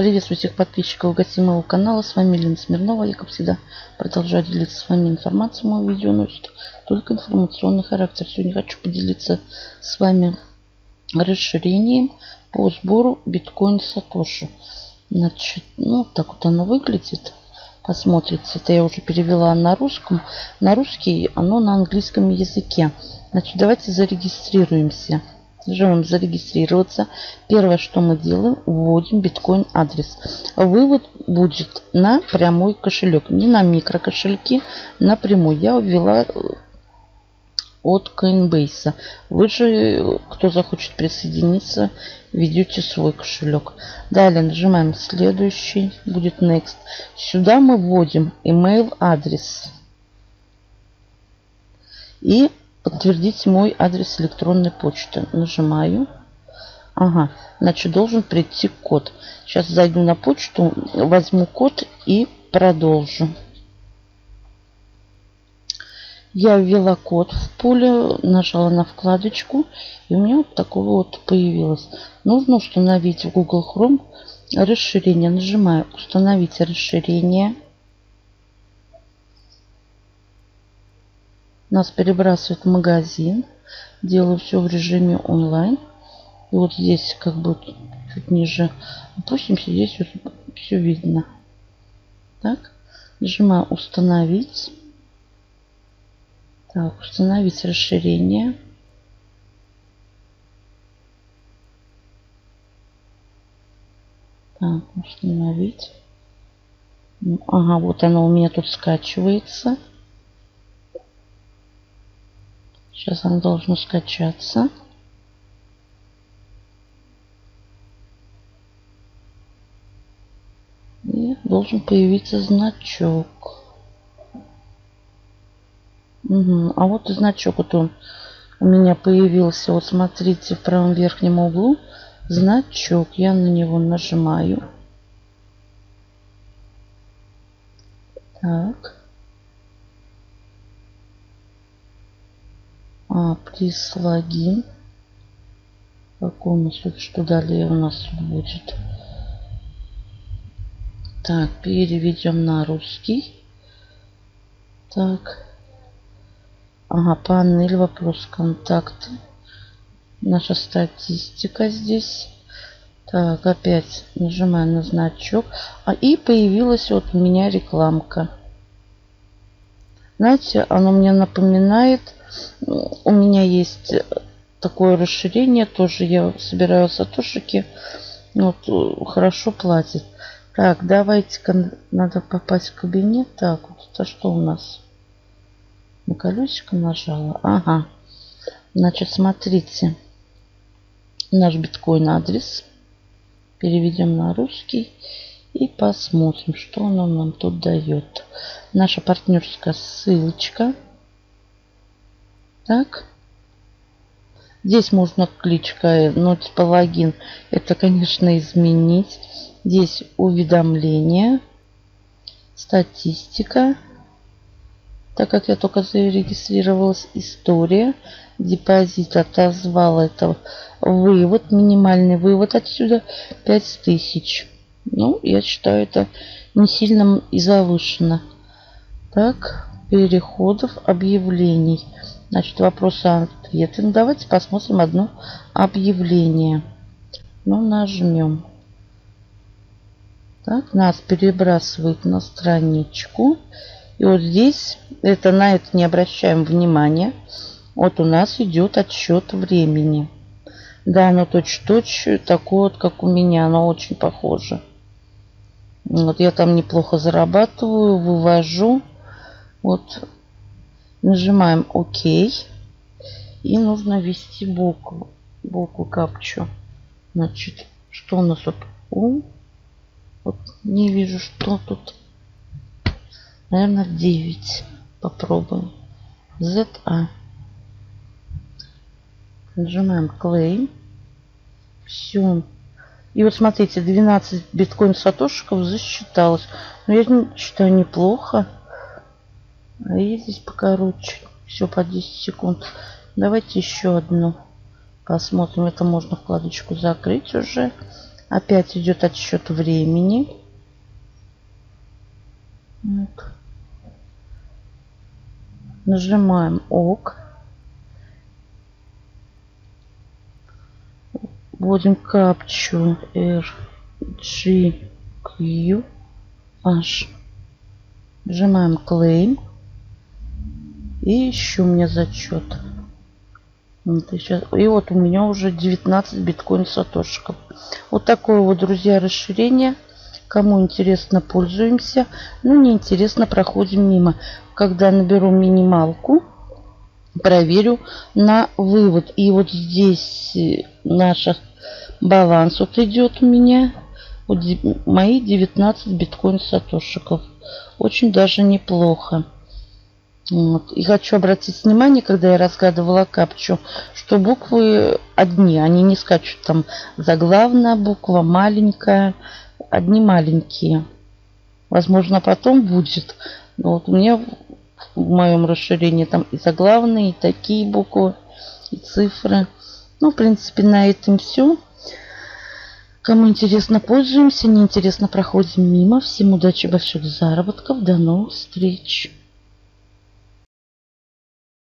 Приветствую всех подписчиков гостей канала. С вами Лена Смирнова. Я, как всегда, продолжаю делиться с вами информацией. Мое видео носит только информационный характер. Сегодня хочу поделиться с вами расширением по сбору биткоин Сатоши. Значит, ну, так вот оно выглядит. Посмотрите, это я уже перевела на русском. На русский оно на английском языке. Значит, давайте зарегистрируемся. Нажимаем зарегистрироваться. Первое, что мы делаем, вводим биткоин адрес. Вывод будет на прямой кошелек, не на микрокошельки, напрямую. Я ввела э, от Coinbase. Вы же, кто захочет присоединиться, ведете свой кошелек. Далее нажимаем следующий, будет next. Сюда мы вводим email адрес. И подтвердить мой адрес электронной почты. Нажимаю. Ага, значит должен прийти код. Сейчас зайду на почту, возьму код и продолжу. Я ввела код в поле, нажала на вкладочку, и у меня вот такого вот появилось. Нужно установить в Google Chrome расширение. Нажимаю «Установить расширение». Нас перебрасывает в магазин. Делаю все в режиме онлайн. И вот здесь как бы чуть ниже опустимся. Здесь вот все видно. Так. Нажимаю установить. Так, установить расширение. Так, установить. Ага, вот оно у меня тут скачивается. Сейчас оно должно скачаться. И должен появиться значок. Угу. А вот и значок вот он у меня появился. Вот смотрите в правом верхнем углу значок. Я на него нажимаю. Так. А, плиз логин. Какой у нас тут, что далее у нас будет? Так, переведем на русский. Так. Ага, панель, вопрос, контакты. Наша статистика здесь. Так, опять нажимаю на значок. А и появилась вот у меня рекламка. Знаете, оно мне напоминает у меня есть такое расширение. Тоже я собираю сатошики. Вот, хорошо платит. Так, давайте-ка надо попасть в кабинет. Так, вот это что у нас? На колесико нажала. Ага. Значит, смотрите. Наш биткоин адрес. Переведем на русский. И посмотрим, что оно нам тут дает. Наша партнерская ссылочка. Так. Здесь можно кличка, но типа логин. Это, конечно, изменить. Здесь уведомления. Статистика. Так как я только зарегистрировалась. История. Депозит отозвал это. Вывод. Минимальный вывод отсюда 5000. Ну, я считаю, это не сильно и завышено. Так, переходов, объявлений. Значит, вопросы-ответы. Ну, давайте посмотрим одно объявление. Ну, нажмем. Так, нас перебрасывает на страничку. И вот здесь, это на это не обращаем внимания. Вот у нас идет отсчет времени. Да, оно точь-точь такое вот, как у меня. Оно очень похоже. Вот я там неплохо зарабатываю, вывожу. Вот Нажимаем ОК. И нужно ввести букву. Букву капчу. Значит, что у нас тут? У. Вот не вижу, что тут. Наверное, 9. Попробуем. ZA. Нажимаем Claim. Все. И вот смотрите, 12 биткоин сатошиков засчиталось. Но я считаю неплохо. А и здесь покороче. Все по 10 секунд. Давайте еще одну посмотрим. Это можно вкладочку закрыть уже. Опять идет отсчет времени. Вот. Нажимаем ОК. Вводим капчу R, G, Q, H. Нажимаем Claim. И еще у меня зачет. И, и вот у меня уже 19 биткоин сатошиков. Вот такое вот, друзья, расширение. Кому интересно, пользуемся. Ну, не интересно, проходим мимо. Когда наберу минималку, проверю на вывод. И вот здесь э, наш баланс вот идет у меня. Вот мои 19 биткоин сатошиков. Очень даже неплохо. Вот. И хочу обратить внимание, когда я разгадывала капчу, что буквы одни, они не скачут там заглавная буква, маленькая, одни маленькие. Возможно, потом будет. Но вот у меня в моем расширении там и заглавные, и такие буквы, и цифры. Ну, в принципе, на этом все. Кому интересно, пользуемся. Неинтересно, проходим мимо. Всем удачи, больших заработков. До новых встреч.